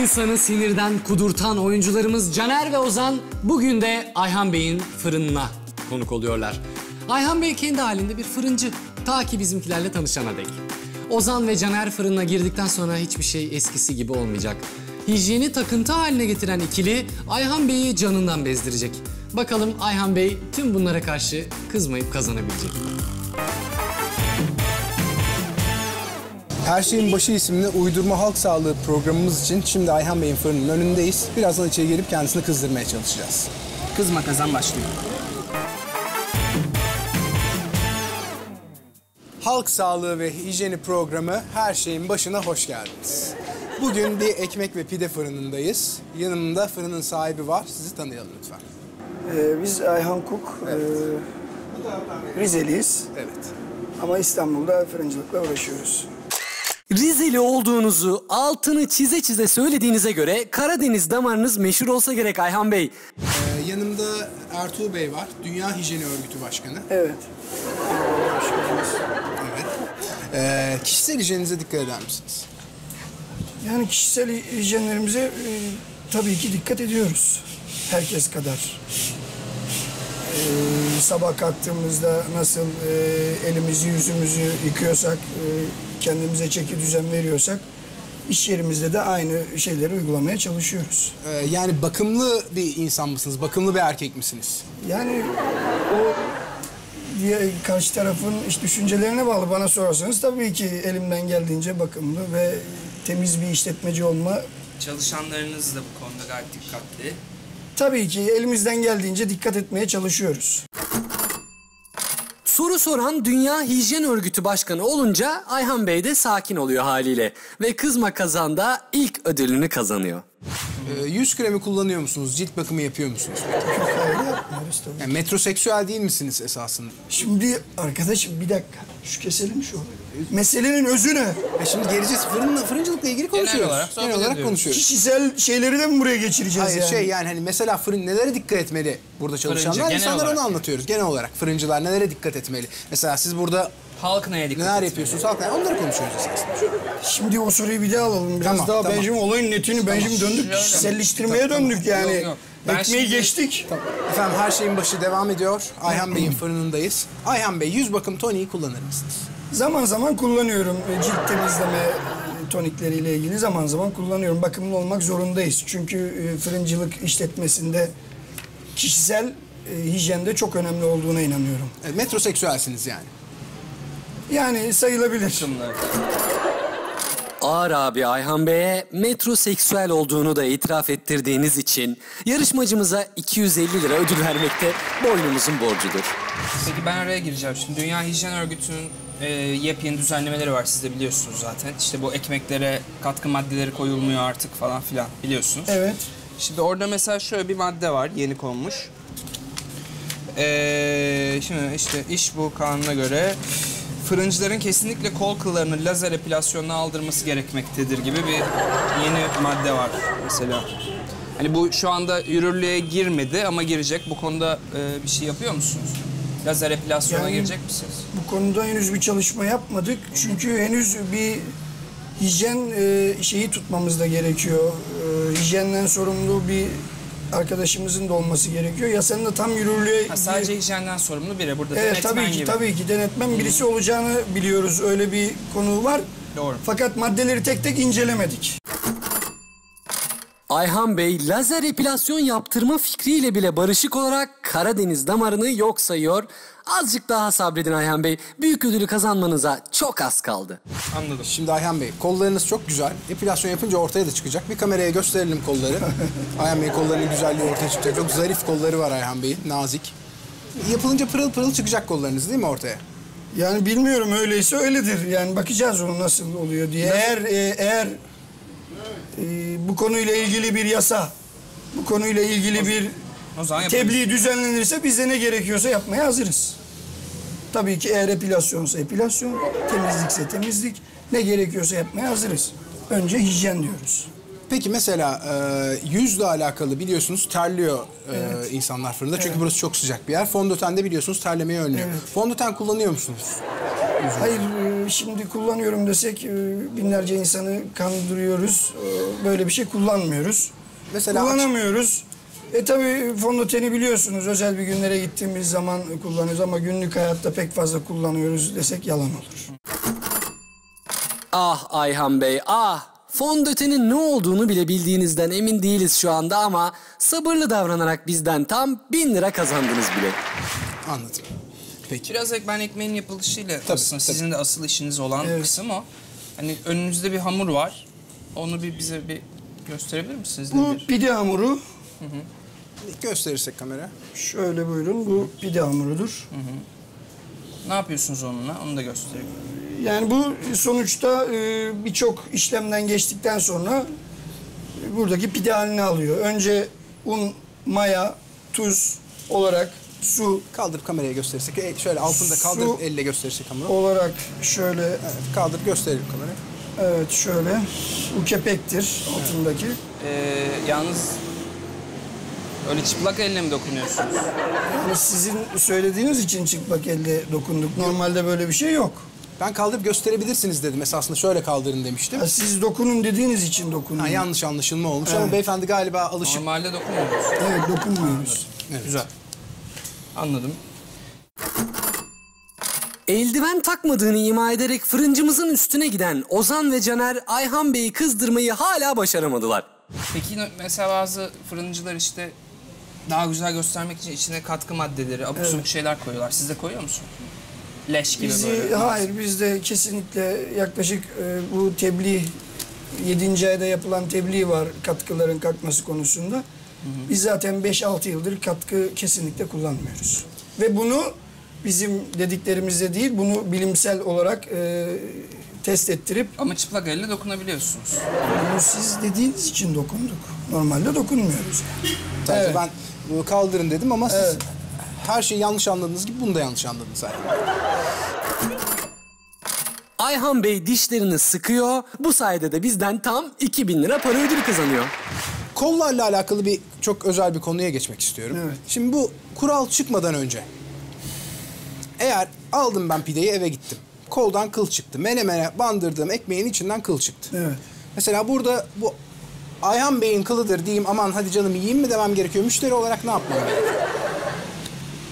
İnsanı sinirden kudurtan oyuncularımız Caner ve Ozan bugün de Ayhan Bey'in fırınına konuk oluyorlar. Ayhan Bey kendi halinde bir fırıncı. Ta ki bizimkilerle tanışana dek. Ozan ve Caner fırına girdikten sonra hiçbir şey eskisi gibi olmayacak. Hijyeni takıntı haline getiren ikili Ayhan Bey'i canından bezdirecek. Bakalım Ayhan Bey tüm bunlara karşı kızmayıp kazanabilecek mi? Her şeyin başı isimli uydurma halk sağlığı programımız için şimdi Ayhan Bey'in fırının önündeyiz. Birazdan içeri gelip kendisini kızdırmaya çalışacağız. Kızma kazan başlıyor. Halk sağlığı ve hijyeni programı her şeyin başına hoş geldiniz. Bugün bir ekmek ve pide fırınındayız. Yanımda fırının sahibi var. Sizi tanıyalım lütfen. Ee, biz Ayhan Kuk, ee, Rizeliyiz Evet. ama İstanbul'da fırıncılıkla uğraşıyoruz. Rizeli olduğunuzu altını çize çize söylediğinize göre Karadeniz damarınız meşhur olsa gerek Ayhan Bey. Ee, yanımda Ertuğrul Bey var. Dünya Hijyeni Örgütü Başkanı. Evet. Evet. Ee, kişisel hijyeninize dikkat eder misiniz? Yani kişisel hijyenlerimize e, tabii ki dikkat ediyoruz. Herkes kadar. Ee, sabah kalktığımızda nasıl e, elimizi yüzümüzü yıkıyorsak, e, kendimize çeki düzen veriyorsak, iş yerimizde de aynı şeyleri uygulamaya çalışıyoruz. Ee, yani bakımlı bir insan mısınız? Bakımlı bir erkek misiniz? Yani o diye karşı tarafın iş düşüncelerine bağlı bana sorarsanız tabii ki elimden geldiğince bakımlı ve temiz bir işletmeci olma Çalışanlarınız da bu konuda gayet dikkatli. tabii ki elimizden geldiğince dikkat etmeye çalışıyoruz. Soru soran Dünya Hijyen Örgütü Başkanı olunca Ayhan Bey de sakin oluyor haliyle. Ve Kızma Kazan'da ilk ödülünü kazanıyor. Ee, yüz kremi kullanıyor musunuz? Cilt bakımı yapıyor musunuz? Hayır yapmıyoruz tabii. Yani metroseksüel değil misiniz esasında? Şimdi arkadaşım bir dakika şu keselim şu. Meselenin özü ne? Ya şimdi geleceğiz fırınla, fırıncılıkla ilgili konuşuyoruz. olarak sohbet Genel olarak ediyoruz. konuşuyoruz. Kişisel şeyleri de mi buraya geçireceğiz Hayır yani? şey yani hani mesela fırın nelere dikkat etmeli burada çalışanlar? genel İnsanlara olarak onu anlatıyoruz genel olarak. Fırıncılar nelere dikkat etmeli? Mesela siz burada Halk neye dikkat neler etmeli? yapıyorsunuz? Halk yani onları konuşuyoruz esasında. Şimdi o soruyu bir daha alalım. Biraz Tamam, daha tamam. bence olayın netini bence döndük. Şöyle. Kişiselleştirmeye döndük yani. Yok, yok. Ben Ekmeği şimdi- geçtik. Efendim her şeyin başı devam ediyor. Ayhan Bey'in fırınındayız. Ayhan Bey yüz bakım toniği kullanır mısınız? Zaman zaman kullanıyorum e, cilt temizleme e, tonikleriyle ilgili zaman zaman kullanıyorum. Bakımlı olmak zorundayız. Çünkü e, fırıncılık işletmesinde kişisel e, hijyende çok önemli olduğuna inanıyorum. Evet, metroseksüelsiniz yani. Yani sayılabilir. Bunlar. Ağır abi Ayhan Bey'e metroseksüel olduğunu da itiraf ettirdiğiniz için yarışmacımıza 250 lira ödül vermekte boynumuzun borcudur. Peki ben araya gireceğim. Şimdi Dünya Hijyen Örgütü'nün e, yepyeni düzenlemeleri var. Siz de biliyorsunuz zaten. İşte bu ekmeklere katkı maddeleri koyulmuyor artık falan filan biliyorsunuz. Evet. Şimdi orada mesela şöyle bir madde var yeni konmuş. Ee, şimdi işte iş bu kanuna göre fırıncıların kesinlikle kol kıllarını lazer epilasyonuna aldırması gerekmektedir gibi bir yeni madde var mesela. Hani bu şu anda yürürlüğe girmedi ama girecek. Bu konuda e, bir şey yapıyor musunuz? Lazer epilasyona Yani- girecek misiniz? Bu konuda henüz bir çalışma yapmadık. Çünkü henüz bir hijyen e, şeyi tutmamız da gerekiyor. E, hijyenden sorumlu bir arkadaşımızın da olması gerekiyor. Yasanın da tam yürürlüğe... Ha, sadece hijyenden sorumlu biri burada Evet denetmen tabii ki gibi. tabii ki denetmen birisi olacağını biliyoruz. Öyle bir konu var. Doğru. Fakat maddeleri tek tek incelemedik. Ayhan Bey lazer epilasyon yaptırma fikriyle bile barışık olarak Karadeniz damarını yok sayıyor. Azıcık daha sabredin Ayhan Bey. Büyük ödülü kazanmanıza çok az kaldı. Anladım. Şimdi Ayhan Bey kollarınız çok güzel. Epilasyon yapınca ortaya da çıkacak. Bir kameraya gösterelim kolları. Ayhan Bey'in kollarının güzelliği ortaya çıkacak. Çok zarif kolları var Ayhan Bey'in. Nazik. Yapılınca pırıl pırıl çıkacak kollarınız değil mi ortaya? Yani bilmiyorum öyleyse öyledir. Yani bakacağız onu nasıl oluyor diye. Eğer e, eğer e, bu konuyla ilgili bir yasa, bu konuyla ilgili bir O zaman yapalım. tebliğ düzenlenirse biz de ne gerekiyorsa yapmaya hazırız. Tabii ki eğer epilasyonsa epilasyon, temizlikse temizlik, ne gerekiyorsa yapmaya hazırız. Önce hijyen diyoruz. Peki mesela e, yüzle alakalı biliyorsunuz terliyor e, insanlar fırında. Çünkü burası çok sıcak bir yer. Fondöten de biliyorsunuz terlemeyi önlüyor. Evet. Fondöten kullanıyor musunuz? Hayır, e, e, şimdi kullanıyorum desek e, binlerce insanı kandırıyoruz. E, Böyle bir şey kullanmıyoruz. Mesela Kullanamıyoruz. E tabi fondöteni biliyorsunuz özel bir günlere gittiğimiz zaman kullanıyoruz ama günlük hayatta pek fazla kullanıyoruz desek yalan olur. Ah Ayhan Bey ah! Fondötenin ne olduğunu bile bildiğinizden emin değiliz şu anda ama sabırlı davranarak bizden tam bin lira kazandınız bile. Anladım. Peki. Biraz ekmen ekmeğin yapılışıyla Tabii, aslında tabii. sizin de asıl işiniz olan Evet. kısım o. Hani önünüzde bir hamur var. Onu bir bize bir gösterebilir misiniz? Bu nedir? pide hamuru. Gösterirsek kamera. Şöyle buyurun bu pide hamurudur. Ne yapıyorsunuz onunla? Onu da göstereyim. Yani bu sonuçta e, birçok işlemden geçtikten sonra e, buradaki pide halini alıyor. Önce un, maya, tuz olarak su Kaldırıp kameraya gösterirsek. E, şöyle altında Su- kaldırıp elle gösterirsek hamuru. olarak şöyle Evet, kaldırıp gösterelim kameraya. evet şöyle bu kepektir altındaki. Ee, yalnız öyle çıplak elle mi dokunuyorsunuz? Yani sizin söylediğiniz için çıplak elde dokunduk. Normalde böyle bir şey yok. Ben kaldırıp gösterebilirsiniz dedim. Esasında şöyle kaldırın demiştim. Ya siz dokunun dediğiniz için dokundum. Ha, yanlış anlaşılma olmuş ama beyefendi galiba alışık. Normalde dokunmuyoruz. Evet dokunmuyoruz. Güzel. Anladım. Eldiven takmadığını ima ederek fırıncımızın üstüne giden Ozan ve Caner Ayhan Bey'i kızdırmayı hala başaramadılar. Peki mesela bazı fırıncılar işte daha güzel göstermek için içine katkı maddeleri, abuk sabuk şeyler koyuyorlar. Siz de koyuyor musun? Leş gibi Bizi, böyle. hayır bizde kesinlikle yaklaşık e, bu tebliğ 7. ayda yapılan tebliğ var katkıların kalkması konusunda. Biz zaten 5-6 yıldır katkı kesinlikle kullanmıyoruz. Ve bunu bizim dediklerimizde değil bunu bilimsel olarak e, test ettirip Ama çıplak elle dokunabiliyorsunuz. bunu siz dediğiniz için dokunduk. Normalde dokunmuyoruz. Sadece Evet. ben bunu kaldırın dedim ama siz Evet. her şeyi yanlış anladığınız gibi bunu da yanlış anladınız zaten. Ayhan Bey dişlerini sıkıyor. Bu sayede de bizden tam 2000 lira para ödülü kazanıyor. Kollarla alakalı bir çok özel bir konuya geçmek istiyorum. Evet. Şimdi bu kural çıkmadan önce eğer aldım ben pideyi eve gittim. Koldan kıl çıktı. Menemene bandırdığım ekmeğin içinden kıl çıktı. Evet. Mesela burada bu Ayhan Bey'in kılıdır diyeyim aman hadi canım yiyeyim mi demem gerekiyor. Müşteri olarak ne yapmam?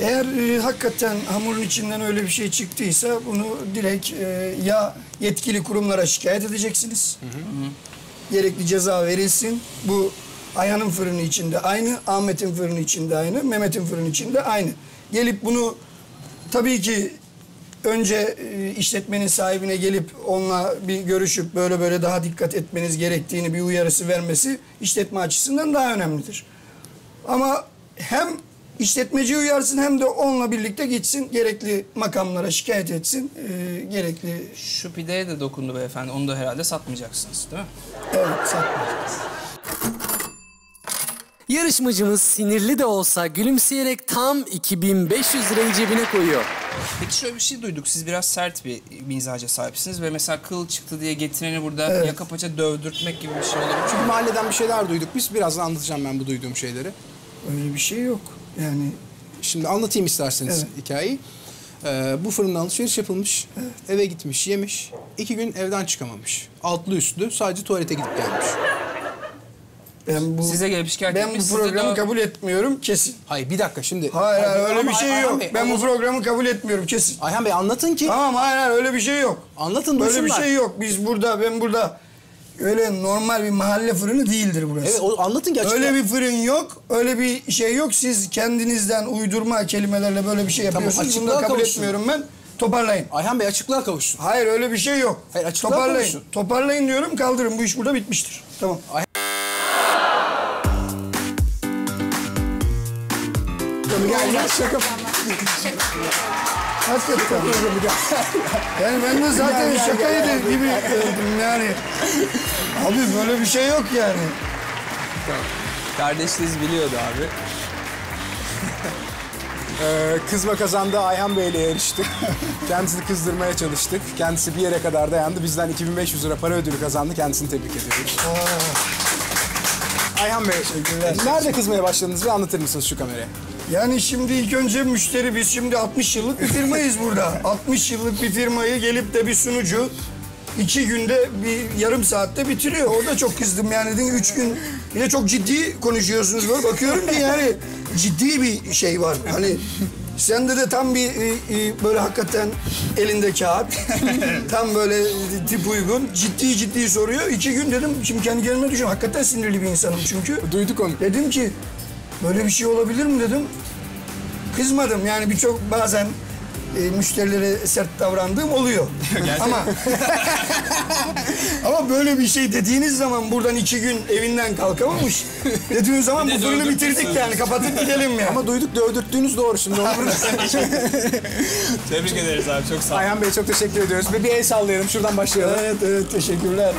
Eğer e, hakikaten hamurun içinden öyle bir şey çıktıysa bunu direkt e, ya yetkili kurumlara şikayet edeceksiniz. Gerekli ceza verilsin. Bu Ayhan'ın fırını içinde aynı, Ahmet'in fırını içinde aynı, Mehmet'in fırını içinde aynı. Gelip bunu tabii ki önce e, işletmenin sahibine gelip onunla bir görüşüp böyle böyle daha dikkat etmeniz gerektiğini bir uyarısı vermesi işletme açısından daha önemlidir. Ama hem işletmeci uyarsın hem de onunla birlikte gitsin. Gerekli makamlara şikayet etsin. e, gerekli Şu pideye de dokundu beyefendi. Onu da herhalde satmayacaksınız değil mi? evet satmayacağız. Yarışmacımız sinirli de olsa gülümseyerek tam 2500 lirayı cebine koyuyor. Peki şöyle bir şey duyduk. Siz biraz sert bir mizaca sahipsiniz ve mesela kıl çıktı diye getireni burada yaka paça dövdürtmek gibi bir şey olabilir. Çünkü mahalleden bir şeyler duyduk. Biz birazdan anlatacağım ben bu duyduğum şeyleri. Öyle bir şey yok. Yani Şimdi anlatayım isterseniz Evet. hikayeyi. Ee, bu fırından alışveriş yapılmış. Eve gitmiş, yemiş. iki gün evden çıkamamış. Altlı üstlü sadece tuvalete gidip gelmiş. Ben bu Size gelip şikayet ben bu etmiş, programı de- kabul etmiyorum kesin. Hayır bir dakika şimdi. Hayır hayır öyle bir şey Ayhan yok. Bey, Ben bu programı kabul etmiyorum kesin. Ayhan Bey anlatın ki. Tamam hayır hayır öyle bir şey yok. Anlatın Böyle bir duysunlar. şey yok. Biz burada ben burada öyle normal bir mahalle fırını değildir burası. Evet o, anlatın açıkla. Öyle bir fırın yok, öyle bir şey yok. Siz kendinizden uydurma kelimelerle böyle bir şey Tamam, yapıyorsunuz. Bunu da kabul kavuşsun. etmiyorum ben. Toparlayın. Ayhan Bey açıklığa kavuşsun. Hayır öyle bir şey yok. Hayır, açıklığa Toparlayın. kavuşsun. Toparlayın diyorum kaldırın. Bu iş burada bitmiştir. Tamam. Gel gel şaka. Hakikaten. yani ben de zaten şakaydı gibi gördüm yani. Abi böyle bir şey yok yani. Kardeşiniz biliyordu abi. Ee, kızma kazandı Ayhan Bey ile yarıştık. Kendisini kızdırmaya çalıştık. Kendisi bir yere kadar dayandı. Bizden 2500 lira para ödülü kazandı. Kendisini tebrik ediyoruz. Ayhan Bey, nerede kızmaya başladınız bir anlatır mısınız şu kameraya? Yani şimdi ilk önce müşteri biz şimdi 60 yıllık bir firmayız burada. 60 yıllık bir firmayı gelip de bir sunucu iki günde bir yarım saatte bitiriyor. Orada çok kızdım yani dedim üç gün bir de çok ciddi konuşuyorsunuz böyle bakıyorum ki yani ciddi bir şey var. Hani sende de tam bir e, e, böyle hakikaten elinde kağıt. tam böyle tip uygun. Ciddi ciddi soruyor. İki gün dedim şimdi kendi kendime düşünüyorum. Hakikaten sinirli bir insanım çünkü. Duyduk onu. Dedim ki böyle bir şey olabilir mi dedim. Kızmadım yani birçok bazen e, müşterilere sert davrandığım oluyor. ama ama böyle bir şey dediğiniz zaman buradan iki gün evinden kalkamamış. Dediğiniz zaman bu fırını bitirdik yani kapatıp gidelim yani. Ama duyduk dövdürttüğünüz doğru şimdi. Onu Tebrik ederiz abi çok sağ ol. Ayhan Bey çok teşekkür ediyoruz. Ve bir el sallayalım. Şuradan başlayalım. evet evet teşekkürler.